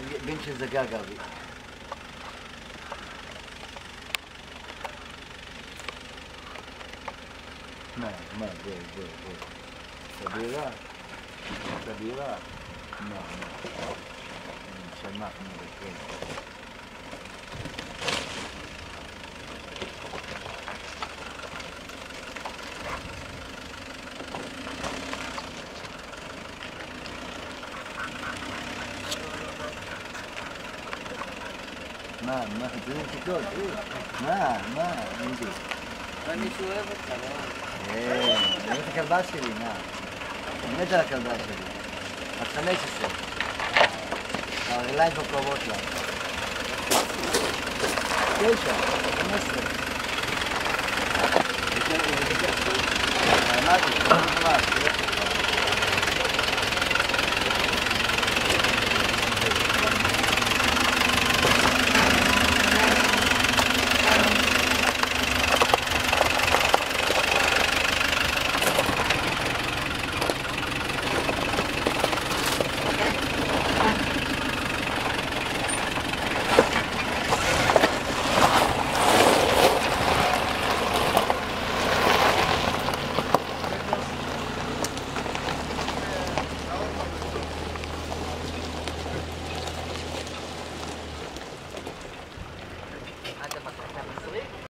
בן של זגג אבי. מה, מה, בואי, בואי, בואי. סבירה? סבירה? מה, מה. שמח מאוד, כן. מה, מה, זה נתיקות, מה, מה, אינדי. אני שאוהב אותך, לא? אה, אני מת הכלבה שלי, מה? אני מת על הכלבה שלי. בת 15. הרגליים כבר כואבות לה. תשע, 15. אמרתי, ממש.